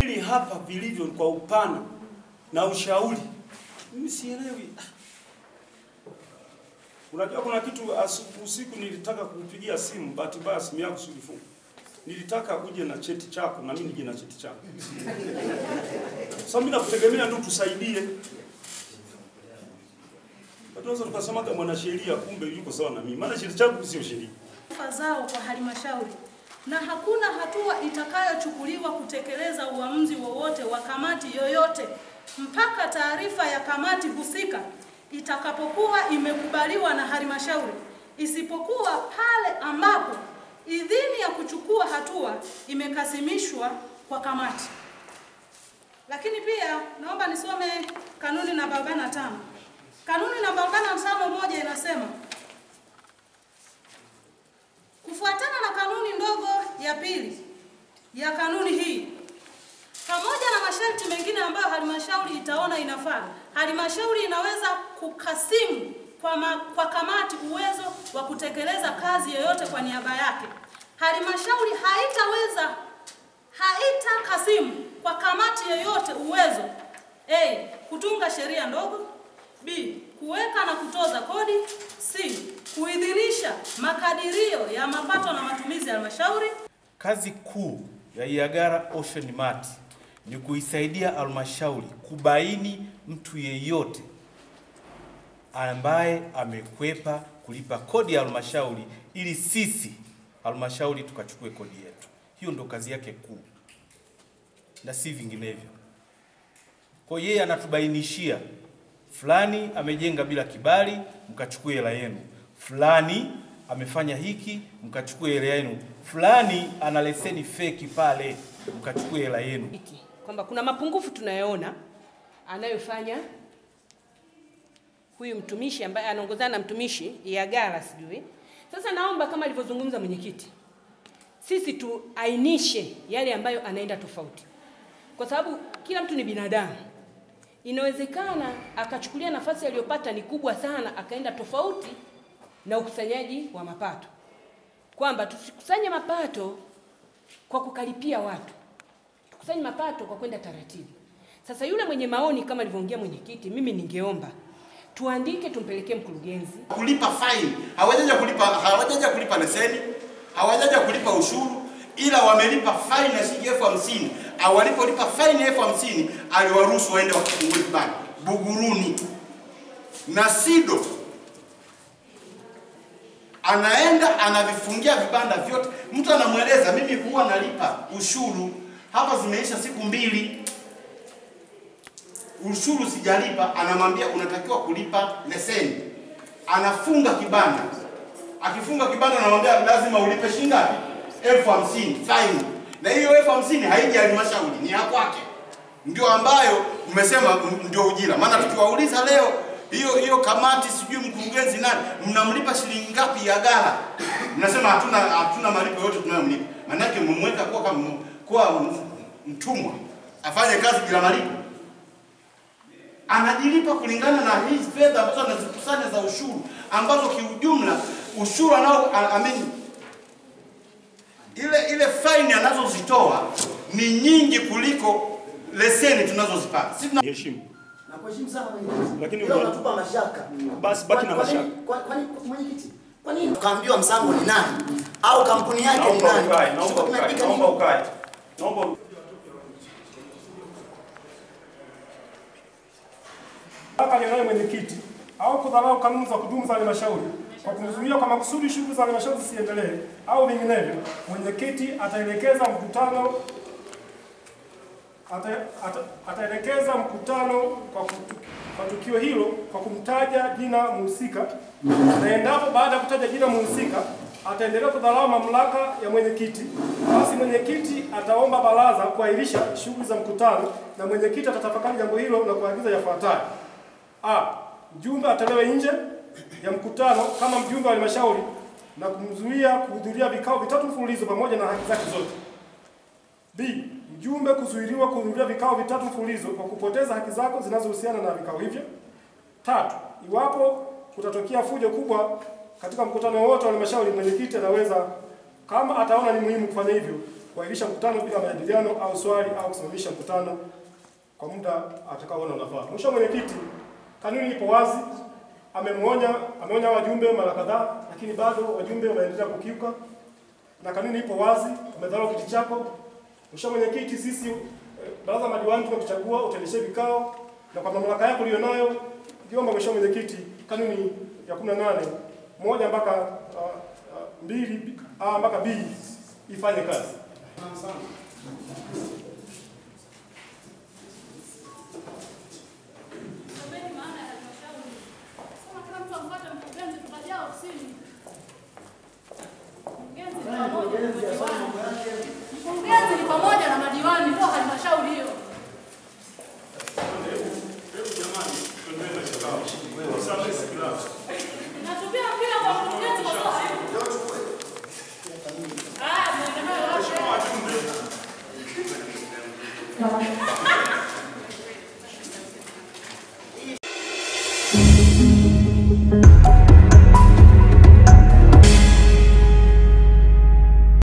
Hili hapa vilivyo kwa upana na ushauri, mimi sielewi. Unajua kuna kitu asubuhi usiku nilitaka kukupigia simu, bahati mbaya simu yako sikufunga. Nilitaka uje na cheti chako na mimi nije na cheti chako. Sasa mimi nakutegemea ndio tusaidie. Tunaweza kama mwanasheria kumbe yuko sawa na mimi. Maana cheti changu sio sheria. Zao kwa halmashauri na hakuna hatua itakayochukuliwa kutekeleza uamuzi wowote wa kamati yoyote mpaka taarifa ya kamati husika itakapokuwa imekubaliwa na halmashauri, isipokuwa pale ambapo idhini ya kuchukua hatua imekasimishwa kwa kamati. Lakini pia naomba nisome kanuni namba 45. Kanuni namba 45 moja inasema Kufuatana na kanuni ndogo ya pili ya kanuni hii, pamoja na masharti mengine ambayo halmashauri itaona inafaa, halmashauri inaweza kukasimu kwa, ma, kwa kamati uwezo wa kutekeleza kazi yoyote kwa niaba yake. Halmashauri haitaweza haita kasimu kwa kamati yoyote uwezo A. kutunga sheria ndogo B. kuweka na kutoza kodi C. kuidhinisha makadirio ya mapato na matumizi ya halmashauri Kazi kuu ya Iagara Ocean Mart ni kuisaidia halmashauri kubaini mtu yeyote ambaye amekwepa kulipa kodi ya halmashauri ili sisi halmashauri tukachukue kodi yetu. Hiyo ndo kazi yake kuu na si vinginevyo. Kwa yeye anatubainishia fulani amejenga bila kibali, mkachukue hela yenu. Fulani amefanya hiki, mkachukue hela yenu. Fulani ana leseni feki pale, mkachukue hela yenu. kwamba kuna mapungufu tunayoona anayofanya huyu mtumishi ambaye anaongozana na mtumishi Iagala sijui. Sasa naomba kama alivyozungumza mwenyekiti, sisi tuainishe yale ambayo anaenda tofauti, kwa sababu kila mtu ni binadamu. Inawezekana akachukulia nafasi aliyopata ni kubwa sana, akaenda tofauti na ukusanyaji wa mapato, kwamba tusikusanye mapato kwa kukalipia watu tukusanye mapato kwa kwenda taratibu. Sasa yule mwenye maoni kama alivyoongea mwenyekiti, mimi ningeomba tuandike, tumpelekee mkurugenzi. Kulipa fine. Hawajaja kulipa hawajaja kulipa leseni, hawajaja kulipa ushuru, ila wamelipa fine ya shilingi elfu hamsini. Walipolipa faini elfu hamsini aliwaruhusu waende wakafungue kibanda Buguruni. Na SIDO anaenda anavifungia vibanda vyote. Mtu anamweleza mimi huwa nalipa ushuru, hapa zimeisha siku mbili, ushuru sijalipa. Anamwambia unatakiwa kulipa leseni. Anafunga kibanda, akifunga kibanda anamwambia lazima ulipe shilingi ngapi? elfu hamsini fine. Na hiyo elfu hamsini haiji halmashauri, ni ya kwake, ndio ambayo mmesema ndio ujira. Maana tukiwauliza leo hiyo hiyo kamati sijui mkurugenzi nani, mnamlipa shilingi ngapi ya gara? Mnasema hatuna hatuna malipo yote tunayomlipa. Maanake mmemweka kuwa kama kuwa mtumwa afanye kazi bila malipo. Anajilipa kulingana na hizi fedha ambazo anazikusanya za ushuru, ambazo kiujumla ushuru anao I I ile ile faini anazozitoa ni nyingi kuliko leseni tunazozipata. Sisi tuna- na kuheshimu sana mwenyekiti. Lakini unatupa mashaka. Basi baki na Kwa- kwa nini- mashaka. kwa- Kwani mwenyekiti? Kwa nini ukaambiwa Msango ni nani? Au kampuni yake ni nani? naomba ukae, naomba ukae. Naomba Mamlaka yanayo mwenyekiti. Au kudharau kanuni za kudumu za halmashauri. Kwa kumzuia kwa makusudi shughuli za halmashauri zisiendelee. Au vinginevyo, mwenyekiti ataelekeza mkutano ata, ata, ataelekeza mkutano kwa, kutu, kwa tukio hilo kwa kumtaja jina mhusika, na endapo baada ya kutaja jina mhusika ataendelea kudharau mamlaka ya mwenyekiti, basi mwenyekiti ataomba baraza kuahirisha shughuli za mkutano, na mwenyekiti atatafakari jambo hilo na kuagiza yafuatayo: A. Mjumbe atolewe nje ya mkutano kama mjumbe wa halmashauri na kumzuia kuhudhuria vikao vitatu mfululizo pamoja na haki zake zote. B. Mjumbe kuzuiliwa kuhudhuria vikao vitatu mfululizo kwa kupoteza haki zako zinazohusiana na vikao hivyo. Tatu, iwapo kutatokea fujo kubwa katika mkutano wote wa halmashauri mwenyekiti anaweza kama ataona ni muhimu kufanya hivyo, kuahirisha mkutano bila majadiliano au swali au kusimamisha mkutano kwa muda atakaoona unafaa. Mwisho mwenyekiti, kanuni ipo wazi, amemwonya ameonya wajumbe mara kadhaa, lakini bado wajumbe wanaendelea kukiuka, na kanuni ipo wazi, umedharau kiti chako. Mheshimiwa mwenyekiti, sisi eh, baraza la madiwani tumekuchagua utendeshe vikao, na kwa mamlaka yako uliyonayo, ngiomba mheshimiwa mwenyekiti, kanuni ya 18 moja mpaka uh, uh, mbili A mpaka B ifanye kazi. Someni maana ya halmashauri. Sema kila mtu amfuate mkurugenzi tukajaa ofisini. Mkurugenzi ni pamoja na madiwani. Mkurugenzi ni pamoja na madiwani ndio halmashauri hiyo. Hebu jamani, tuendelee na kikao. Safi sikilao. Natupia mpira kwa mkurugenzi kwa sababu. Ah, mwendelee wote. Wajumbe.